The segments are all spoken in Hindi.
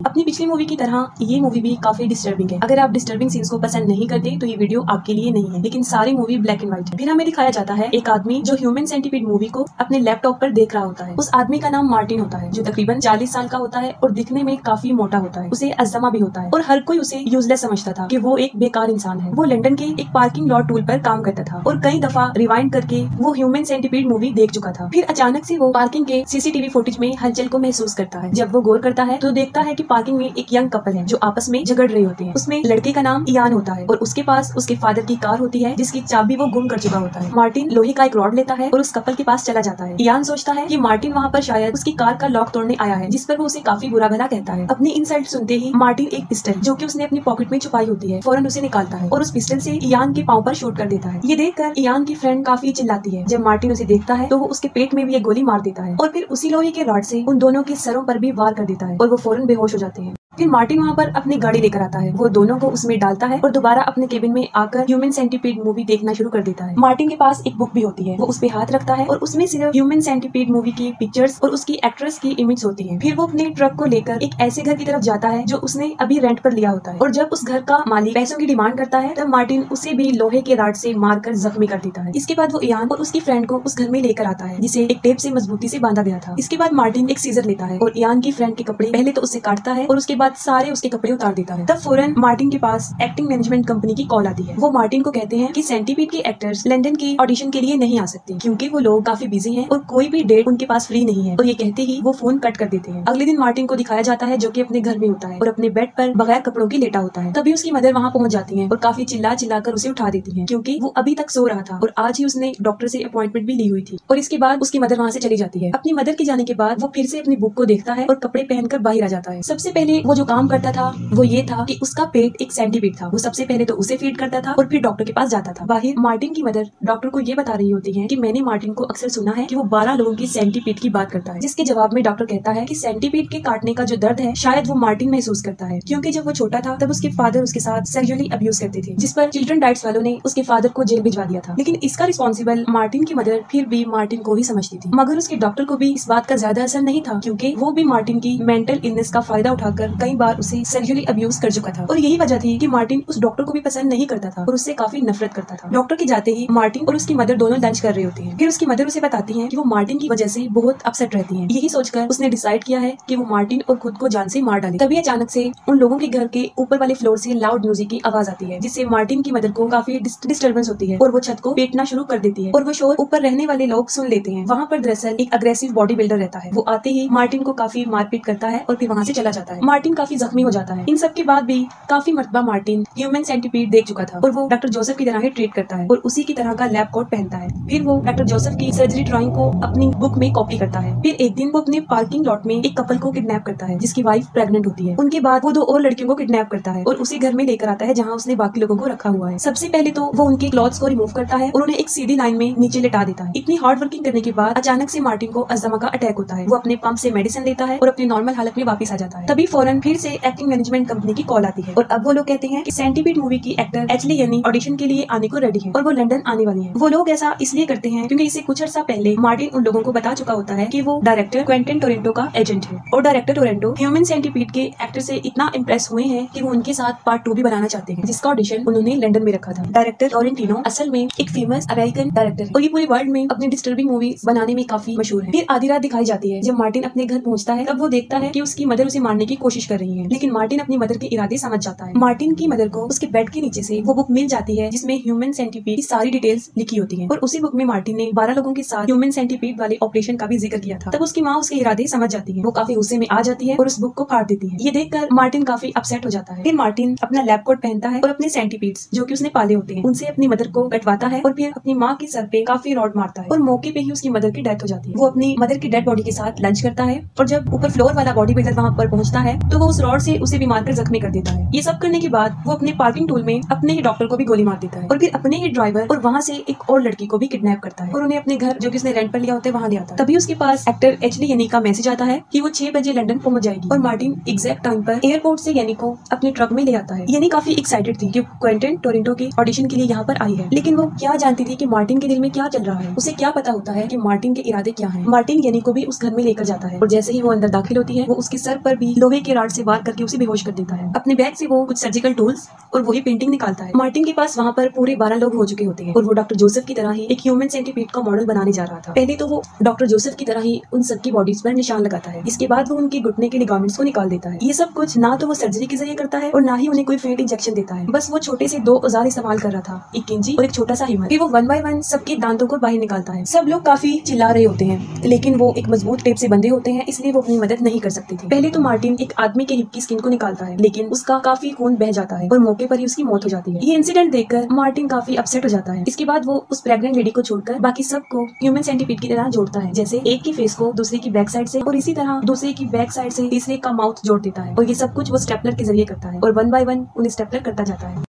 अपनी पिछली मूवी की तरह, ये मूवी भी काफ़ी डिस्टर्बिंग है। अगर आप डिस्टर्बिंग सीन्स को पसंद नहीं करते तो ये वीडियो आपके लिए नहीं है। लेकिन सारी मूवी ब्लैक एंड व्हाइट है। फिर हमें दिखाया जाता है, एक आदमी जो ह्यूमन सेंटिपिड मूवी को अपने लैपटॉप पर देख रहा होता है। उस आदमी का नाम मार्टिन होता है, जो तकरीबन चालीस साल का होता है और दिखने में काफ़ी मोटा होता है। उसे अजमा भी होता है। और हर कोई उसे यूजलेस समझता था की वो एक बेकार इंसान है। वो लंडन के एक पार्किंग लॉट टूल पर काम करता था और कई दफ़ा रिवाइंड करके वो ह्यूमन सेंटिपिड मूवी देख चुका था। फिर अचानक से वो पार्किंग के सीसीटीवी फुटेज में हलचल को महसूस करता है। जब वो गौर करता है तो देखता है कि पार्किंग में एक यंग कपल है, जो आपस में झगड़ रहे होते हैं। उसमें लड़के का नाम इयान होता है और उसके पास उसके फादर की कार होती है, जिसकी चाबी वो गुम कर चुका होता है। मार्टिन लोहे का एक रॉड लेता है और उस कपल के पास चला जाता है। इयान सोचता है की मार्टिन वहाँ पर शायद उसकी कार का लॉक तोड़ने आया है, जिस पर वो उसे काफ़ी बुरा भला कहता है। अपनी इंसल्ट सुनते ही मार्टिन एक पिस्टल जो की उसने अपनी पॉकेट में छुपाई होती है, फ़ौरन उसे निकालता है और उस पिस्टल से इयान के पाँव पर शूट कर देता है। ये देखकर इयान की फ्रेंड काफ़ी चिल्लाती है। जब मार्टिन उसे देखता है तो वो उसके पेट में भी एक गोली मार देता है और फिर उसी लोहे के रॉड से उन दोनों के सरों पर भी वार कर देता है और वो फ़ौरन बेहोश हो जाते हैं। फिर मार्टिन वहाँ पर अपनी गाड़ी लेकर आता है। वो दोनों को उसमें डालता है और दोबारा अपने केबिन में आकर ह्यूमन सेंटीपीड मूवी देखना शुरू कर देता है। मार्टिन के पास एक बुक भी होती है। वो उस पर हाथ रखता है और उसमें सिर्फ़ ह्यूमन सेंटीपीड मूवी की पिक्चर्स और उसकी एक्ट्रेस की इमेज होती है। फिर वो अपने ट्रक को लेकर एक ऐसे घर की तरफ़ जाता है जो उसने अभी रेंट पर लिया होता है। और जब उस घर का मालिक पैसों की डिमांड करता है, तब मार्टिन उसे भी लोहे के राड से मारकर जख्मी कर देता है। इसके बाद वो इयान और उसकी फ्रेंड को उस घर में लेकर आता है, जिसे एक टेप से मजबूती से बांधा गया था। इसके बाद मार्टिन एक सीजर लेता है और इयान की फ्रेंड के कपड़े पहले तो उसे काटता है और उसके बाद सारे उसके कपड़े उतार देता है। तब फ़ौरन मार्टिन के पास एक्टिंग मैनेजमेंट कंपनी की कॉल आती है। वो मार्टिन को कहते हैं कि सेंटीपीड के एक्टर्स लंदन की ऑडिशन के लिए नहीं आ सकते, क्योंकि वो लोग काफ़ी बिज़ी हैं और कोई भी डेट उनके पास फ्री नहीं है। और ये कहते ही वो फ़ोन कट कर देते हैं। अगले दिन मार्टिन को दिखाया जाता है जो की अपने घर में होता है और अपने बेड पर बगैर कपड़ों की लेटा होता है। तभी उसकी मदर वहाँ पहुँच जाती है और काफ़ी चिल्ला चिल्ला कर उसे उठा देती है, क्योंकि वो अभी तक सो रहा था और आज ही उसने डॉक्टर से अपॉइंटमेंट भी ली हुई थी। और इसके बाद उसकी मदर वहाँ से चली जाती है। अपनी मदर के जाने के बाद वो फिर से अपनी बुक को देखता है और कपड़े पहनकर बाहर आ जाता है। सबसे पहले वो जो काम करता था, वो ये था कि उसका पेट एक सेंटीपीड था। वो सबसे पहले तो उसे फ़ीड करता था और फिर डॉक्टर के पास जाता था। बाहर मार्टिन की मदर डॉक्टर को ये बता रही होती है कि मैंने मार्टिन को अक्सर सुना है कि वो बारह लोगों की सेंटीपीड की बात करता है, जिसके जवाब में डॉक्टर कहता है कि सेंटीपीड के काटने का जो दर्द है, शायद वो मार्टिन महसूस करता है। क्योंकि जब वो छोटा था, तब उसके फादर उसके साथ सेक्सुअली अब्यूज करते थे, जिस पर चिल्ड्रन राइट्स वालों ने उसके फादर को जेल भिजवा दिया था। लेकिन इसका रिस्पॉन्सिबल मार्टिन की मदर फिर भी मार्टिन को ही समझती थी। मगर उसके डॉक्टर को भी इस बात का ज़्यादा असर नहीं था, क्योंकि वो भी मार्टिन की मेंटल इलनेस का फ़ायदा उठाकर कई बार उसे सेक्सुअली अब्यूज कर चुका था। और यही वजह थी कि मार्टिन उस डॉक्टर को भी पसंद नहीं करता था और उससे काफ़ी नफरत करता था। डॉक्टर के जाते ही मार्टिन और उसकी मदर दोनों लंच कर रही होती है। फिर उसकी मदर उसे बताती है कि वो मार्टिन की वजह से बहुत अपसेट रहती है। यही सोचकर उसने डिसाइड किया है कि वो मार्टिन और खुद को जान से मार डाले। तभी अचानक से उन लोगों के घर के ऊपर वाले फ्लोर से लाउड म्यूज़िक की आवाज़ आती है, जिससे मार्टिन की मदर को काफ़ी डिस्टर्बेंस होती है और वो छत को पीटना शुरू कर देती है और वो शोर ऊपर रहने वाले लोग सुन लेते हैं। वहाँ पर दरअसल एक अग्रेसिव बॉडी बिल्डर रहता है। वो आते ही मार्टिन को काफ़ी मारपीट करता है और फिर वहाँ से चला जाता है। मार्टिन काफ़ी जख्मी हो जाता है। इन सब के बाद भी काफ़ी मरतबा मार्टिन ह्यूमन सेंटीपीड देख चुका था और वो डॉक्टर जोसेफ की तरह ही ट्रीट करता है और उसी की तरह का लैब कोट पहनता है। फिर वो डॉक्टर जोसेफ की सर्जरी ड्राइंग को अपनी बुक में कॉपी करता है। फिर एक दिन वो अपने पार्किंग लॉट में एक कपल को किडनैप करता है, जिसकी वाइफ प्रेगनेंट होती है। उनके बाद वो दो और लड़कियों को किडनैप करता है और उसी घर में लेकर आता है, जहाँ उसने बाकी लोगों को रखा हुआ है। सबसे पहले तो वो उनके क्लॉथ्स को रिमूव करता है और उन्हें एक सीधी लाइन में नीचे लेटा देता है। इतनी हार्ड वर्किंग करने के बाद अचानक से मार्टिन को अजमा का अटैक होता है। वो अपने पंप से मेडिसिन लेता है और अपनी नॉर्मल हालत में वापस आ जाता है। तभी फ़ौरन फिर से एक्टिंग मैनेजमेंट कंपनी की कॉल आती है। और अब वो लोग कहते हैं कि सेंटीपीड मूवी की एक्टर एचली यानी ऑडिशन के लिए आने को रेडी है और वो लंदन आने वाली है। वो लोग ऐसा इसलिए करते हैं क्योंकि इसे कुछ अर्सा पहले मार्टिन उन लोगों को बता चुका होता है कि वो डायरेक्टर क्वेंटन टोरेंटो का एजेंट है। और डायरेक्टर टोरेंटो ह्यूमन सेंटीपीड के एक्टर से इतना इम्प्रेस हुए हैं कि वो उनके साथ पार्ट टू भी बनाना चाहते हैं, जिसका ऑडिशन उन्होंने लंदन में रखा था। डायरेक्टर टोरेंटिनो असल में एक फ़ेमस अमेरिकन डायरेक्टर और ये पूरी वर्ल्ड में अपनी डिस्टर्बिंग मूवी बनाने में काफ़ी मशहूर है। फिर आधी रात दिखाई जाती है, जब मार्टिन अपने घर पहुँचता है, तब वो देखता है कि उसकी मदर उसे मारने की कोशिश कर रही है। लेकिन मार्टिन अपनी मदर के इरादे समझ जाता है। मार्टिन की मदर को उसके बेड के नीचे से वो बुक मिल जाती है, जिसमें ह्यूमन सेंटीपीड की सारी डिटेल्स लिखी होती है। और उसी बुक में मार्टिन ने बारह लोगों के साथ ह्यूमन सेंटीपीड वाले ऑपरेशन का भी ज़िक्र किया था। तब उसकी माँ उसके इरादे समझ जाती है। वो काफ़ी गुस्से में आ जाती है और उस बुक को फाड़ देती है। ये देखकर मार्टिन काफ़ी अपसेट हो जाता है। फिर मार्टिन अपना लैब कोट पहनता है और अपने सेंटीपीड्स, जो की उसने पाले होते हैं, उनसे अपनी मदर को कटवाता है और फिर अपनी माँ के सर पे काफ़ी रॉड मारता है। और मौके पे ही उसकी मदर की डेथ हो जाती है। वो अपनी मदर की डेड बॉडी के साथ लंच करता है और जब ऊपर फ्लोर वाला बॉडी बिल्डर वहाँ पर पहुँचता है तो वो उस रॉड से उसे भी मारकर जख्मी कर देता है। ये सब करने के बाद वो अपने पार्किंग टूल में अपने ही डॉक्टर को भी गोली मार देता है और फिर अपने ही ड्राइवर और वहाँ से एक और लड़की को भी किडनैप करता है और उन्हें अपने घर जो कि उसने रेंट पर लिया होता है, वहाँ आता है। तभी उसके पास एक्टर एच डी यानी का मैसेज आता है की वो छह बजे लंडन पहुँच जाएगी और मार्टिन एग्जैक्ट टाइम पर एयरपोर्ट से यानी को अपने ट्रक में ले आता है। यानी काफ़ी एक्साइटेड थी कि क्वेंटन टोरेंटो के ऑडिशन के लिए यहाँ पर आई है। लेकिन वो क्या जानती थी की मार्टिन के दिल में क्या चल रहा है? उसे क्या पता होता है की मार्टिन के इरादे क्या है? मार्टिन यानी को भी उस घर में लेकर जाता है और जैसे ही वो अंदर दाखिल होती है, वो उसके सर पर भी लोहे के राड पार्ट से वार करके उसे बेहोश कर देता है। अपने बैग से वो कुछ सर्जिकल टूल्स और वही पेंटिंग निकालता है। मार्टिन के पास वहाँ पर पूरे बारह लोग हो चुके होते हैं और वो डॉक्टर जोसेफ की तरह ही एक ह्यूमन सेंटीपीड का मॉडल बनाने जा रहा था। पहले तो वो डॉक्टर जोसेफ की तरह ही उन सबकी बॉडीज पर निशान लगाता है। इसके बाद वो उनके घुटने के लिगामेंट्स को निकाल देता है। ये सब कुछ ना तो वो सर्जरी के ज़रिए करता है और ना ही उन्हें कोई फेंट इंजेक्शन देता है। बस वो छोटे से दो औज़ार इस्तेमाल कर रहा था, एक किंजी और एक छोटा सा हिमर फिर वो वन बाय वन सबके दांतों को बाहर निकालता है। सब लोग काफ़ी चिल्ला रहे होते हैं, लेकिन वो एक मज़बूत टेप से बंधे होते हैं, इसलिए वो अपनी मदद नहीं कर सकते थे। पहले तो मार्टिन एक आदमी के हिप की स्किन को निकालता है, लेकिन उसका काफ़ी खून बह जाता है और मौके पर ही उसकी मौत हो जाती है। ये इंसिडेंट देखकर मार्टिन काफ़ी अपसेट हो जाता है। इसके बाद वो उस प्रेगनेंट लेडी को छोड़कर बाकी सबको ह्यूमन सेंटीपीड की तरह जोड़ता है, जैसे एक की फेस को दूसरे की बैक साइड से और इसी तरह दूसरे की बैक साइड से तीसरे का माउथ जोड़ देता है और ये सब कुछ वो स्टेपलर के ज़रिए करता है और वन बाय वन उन्हें स्टेपलर करता जाता है।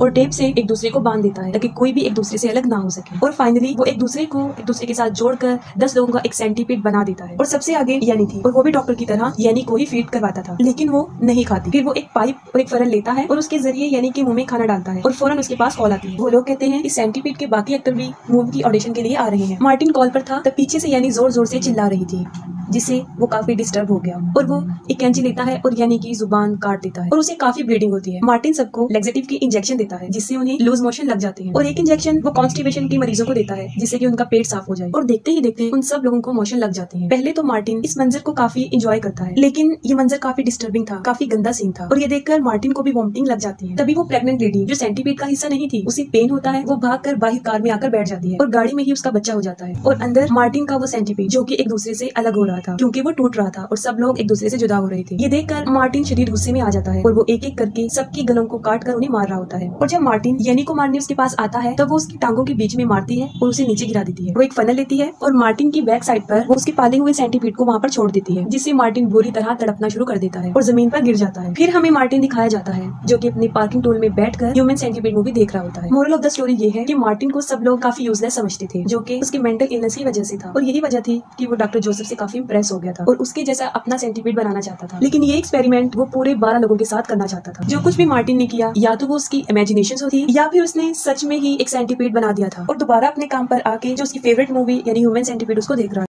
और टेप से एक दूसरे को बाँध देता है, ताकि कोई भी एक दूसरे से अलग ना हो सके। और फाइनली वो एक दूसरे को एक दूसरे के साथ जोड़कर दस लोगों का एक सेंटीपीड बना देता है। और सबसे आगे यानी थी, और वो भी डॉक्टर की तरह यानी को ही फ़ीड करवाता था। लेकिन वो नहीं खाती। फिर वो एक पाइप और एक फरन लेता है, और उसके ज़रिए यानी कि मुँह में खाना डालता है, और फ़ौरन उसके पास कॉल आती है। वो लोग कहते हैं कि सेंटीपीड के बाकी एक्टर भी मूवी की ऑडिशन के लिए आ रहे हैं। मार्टिन कॉल पर था, तब पीछे से यानी ज़ोर ज़ोर से चिल्ला रही थी, जिससे वो काफ़ी डिस्टर्ब हो गया। और वो एक कैंची लेता है, और यानी कि ज़ुबान काट देता है, और उसे काफ़ी ब्लीडिंग होती है। मार्टिन सबको लेग्जेटिव की इंजेक्शन देता है, जिससे उन्हें लूज मोशन लग जाते हैं। और एक इंजेक्शन वो कॉन्स्टिपेशन के मरीजों को देता है, जिससे की उनका पेट साफ़ हो जाए। और देखते ही देखते उन सब लोगों को मोशन लग जाते हैं। पहले तो मार्टिन इस मंजर को काफ़ी इंजॉय करता है, लेकिन ये मंजर काफ़ी डिस्टर्बिंग था, काफ़ी गंदा सीन था। और ये देखकर मार्टिन को भी वॉमिटिंग लग जाती है। तभी वो प्रेगनेंट लेडी जो सेंटीपीड का हिस्सा नहीं थी, उसे पेन होता है, वो भाग कर बाहर कार में आकर बैठ जाती है। और गाड़ी में ही उसका बच्चा हो जाता है। और अंदर मार्टिन का वो सेंटीपीड जो की एक दूसरे से अलग हो रहा था, क्योंकि वो टूट रहा था और सब लोग एक दूसरे से जुदा हो रहे थे। ये देखकर मार्टिन शरीर गुस्से में आ जाता है और वो एक एक करके सबकी गलों को काट कर उन्हें मार रहा होता है। और जब मार्टिन यानी को मारने उसके पास आता है तो वो उसकी टांगों के बीच में मारती है और उसे नीचे गिरा देती है। वो एक फनल लेती है और मार्टिन की बैक साइड पर वो उसके पाले हुए सेंटीपीड को वहाँ पर छोड़ देती है, जिससे मार्टिन बुरी तरह तड़पना शुरू कर देता है और ज़मीन पर गिर जाता है। फिर हमें मार्टिन दिखाया जाता है, जो की अपनी पार्किंग टूल में बैठ ह्यूमन सेंटीपीड मूवी देख रहा होता है। मोरल ऑफ़ द स्टोरी ये है की मार्टिन को सब लोग काफ़ी यूजलेस समझते थे, जो की उसकी मेंटल इलनेस की वजह से था। और यही वजह थी की वो डॉक्टर जोसेफ से काफ़ी इम्प्रेस हो गया था और उसके जैसा अपना सेंटीपीड बनाना चाहता था। लेकिन ये एक्सपेरिमेंट वो पूरे बारह लोगों के साथ करना चाहता था। जो कुछ भी मार्टिन ने किया, या तो वो उसकी इमेजिनेशन होती या फिर उसने सच में ही एक सेंटीपीड बना दिया था और दोबारा अपने काम पर आके जो उसकी फेवरेट मूवी यानी ह्यूमन सेंटीपीड उसको देख रहा